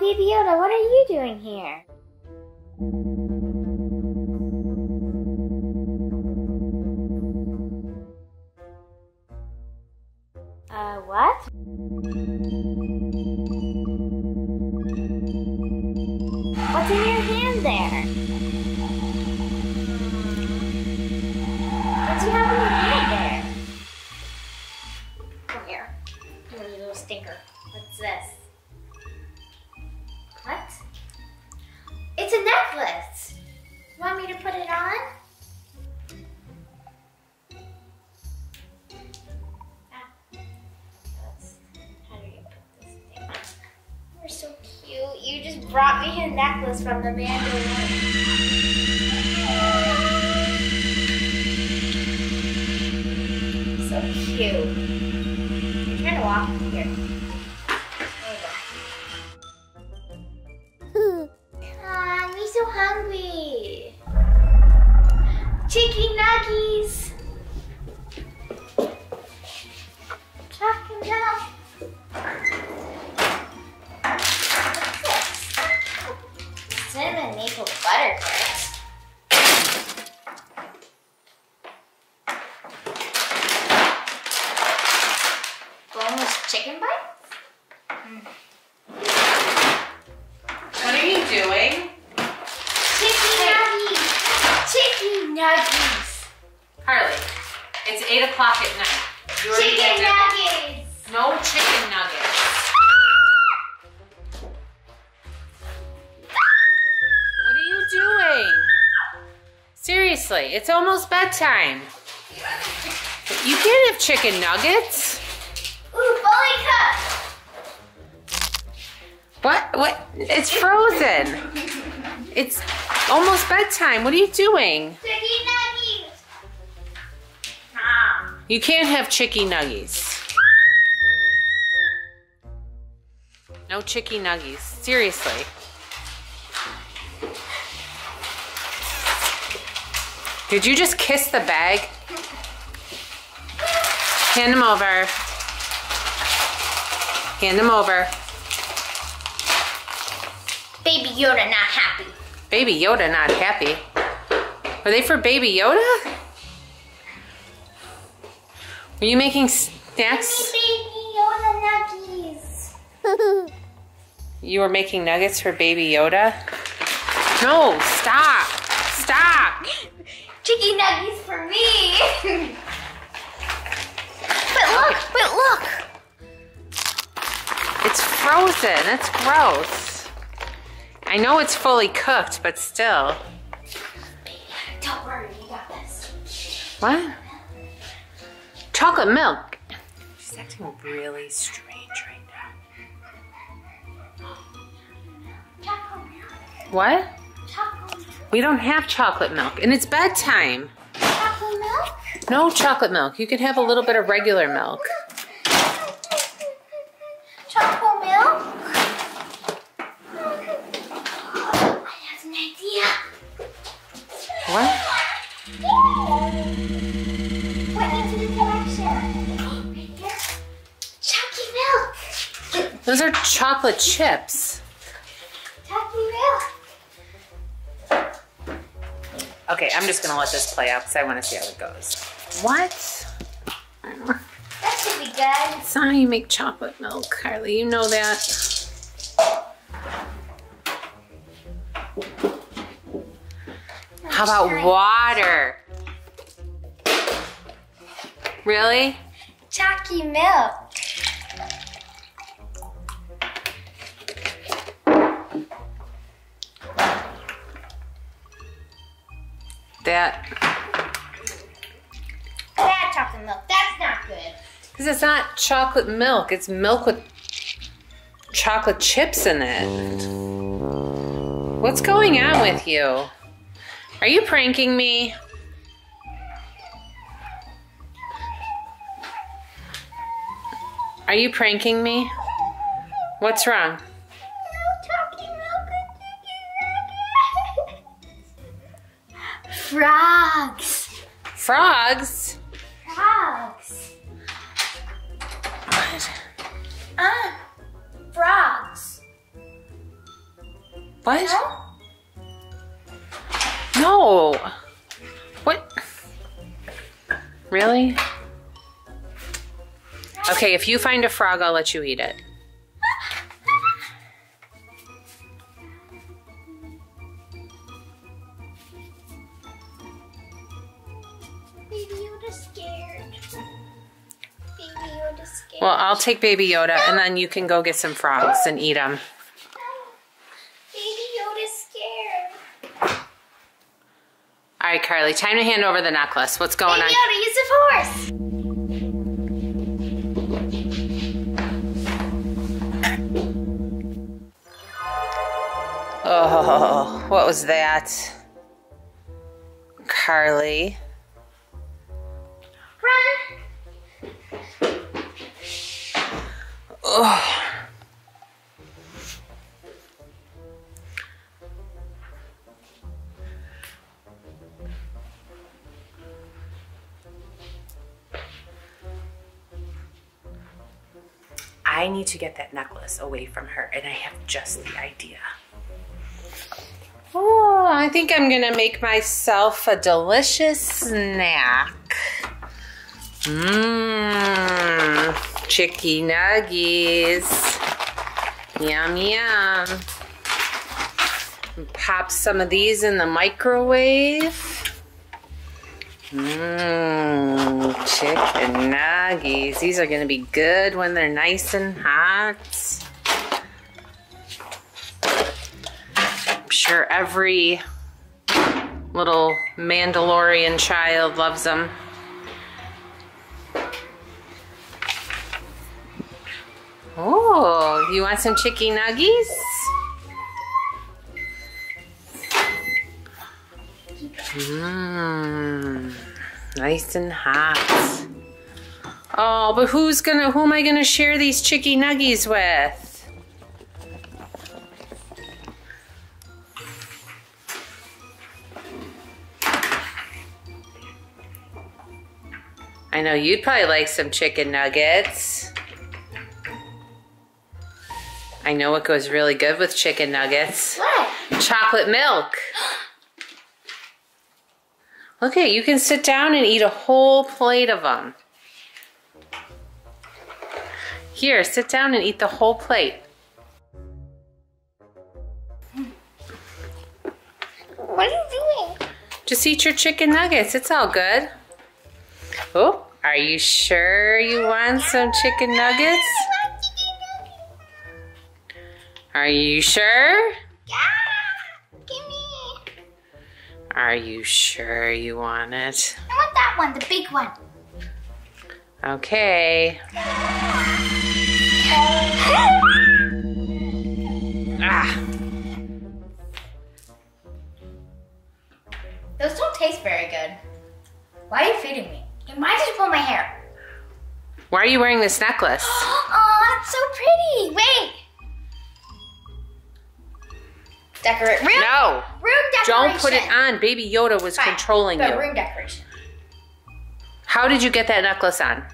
Baby Yoda, what are you doing here? Brought me a necklace from the Mandalorian. So cute. You're trying to walk here. Ah, I'm so hungry. Chicken. Chocolate Chicken bites? Hmm. What are you doing? Chicken nuggies. Chicken nuggies. Carlie, it's 8 o'clock at night. You Chicken nuggets. No chicken nuggets. What are you doing? Seriously, it's almost bedtime. You can't have chicken nuggets. What? It's frozen. It's almost bedtime. What are you doing? Chicken nuggies. Mom. You can't have chicky nuggies. No chicky nuggies. Seriously. Did you just kiss the bag? Hand them over. Hand them over. Baby Yoda not happy. Baby Yoda not happy. Are they for Baby Yoda? Are you making snacks? Baby Yoda nuggies. You were making nuggets for Baby Yoda? No, stop. Stop. Chicky nuggies for me. but look, but look. It's frozen. It's gross. I know it's fully cooked, but still. Don't worry, you got this. What? Chocolate milk. She's acting really strange right now. Chocolate milk. What? Chocolate milk. We don't have chocolate milk, and it's bedtime. Chocolate milk. No chocolate milk. You can have a little bit of regular milk. Are chocolate chips. Okay, I'm just gonna let this play out because I want to see how it goes. What? That should be good. That's not how you make chocolate milk, Carlie. You know that. How about water? Really? Chucky milk. That, Bad chocolate milk. That's not good. because it's not chocolate milk. It's milk with chocolate chips in it. What's going on with you? Are you pranking me? Are you pranking me? What's wrong? Frogs. Frogs? Frogs. What? Ah, frogs. What? No? No. What? Really? Okay, if you find a frog, I'll let you eat it. Scared. Baby Yoda's scared. Well, I'll take Baby Yoda, and then you can go get some frogs and eat them. Baby Yoda's scared. All right, Carlie, time to hand over the necklace. What's going on? Baby on? Yoda, use the force. Oh, what was that? Carlie. Oh. I need to get that necklace away from her, and I have just the idea. Oh, I think I'm gonna make myself a delicious snack. Mmm, chicky nuggies. Yum, yum. Pop some of these in the microwave. Mmm, chicken nuggies. These are gonna be good when they're nice and hot. I'm sure every little Mandalorian child loves them. Oh, you want some chicken nuggies? Mmm, nice and hot. Oh, but who's gonna, who am I gonna share these chicken nuggies with? I know you'd probably like some chicken nuggets. I know what goes really good with chicken nuggets. What? Chocolate milk. Look at you can sit down and eat a whole plate of them. Here, sit down and eat the whole plate. What are you doing? Just eat your chicken nuggets. It's all good. Oh, are you sure you want some chicken nuggets? Are you sure? Yeah. Gimme. Are you sure you want it? I want that one, the big one. Okay. Ah, Those don't taste very good. Why are you feeding me? You might just pull my hair. why are you wearing this necklace? Oh, it's so pretty. Decorate. Room, No, room decoration. don't put it on. Baby Yoda was Fine, controlling but you. room decoration. How did you get that necklace on?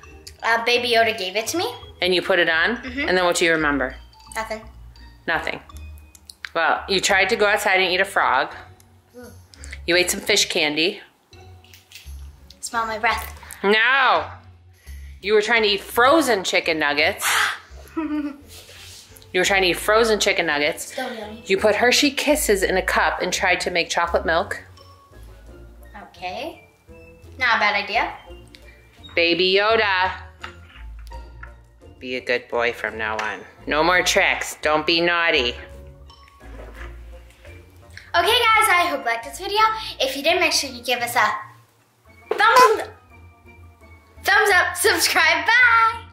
Uh, Baby Yoda gave it to me. And you put it on? Mhm. And then what do you remember? Nothing. Nothing. Well, you tried to go outside and eat a frog. You ate some fish candy. Smell my breath. No. You were trying to eat frozen chicken nuggets. You were trying to eat frozen chicken nuggets. So yummy. You put Hershey Kisses in a cup and tried to make chocolate milk. Okay. Not a bad idea. Baby Yoda. Be a good boy from now on. No more tricks. Don't be naughty. Okay, guys, I hope you liked this video. If you did, make sure you give us a thumbs thumbs up, subscribe, bye.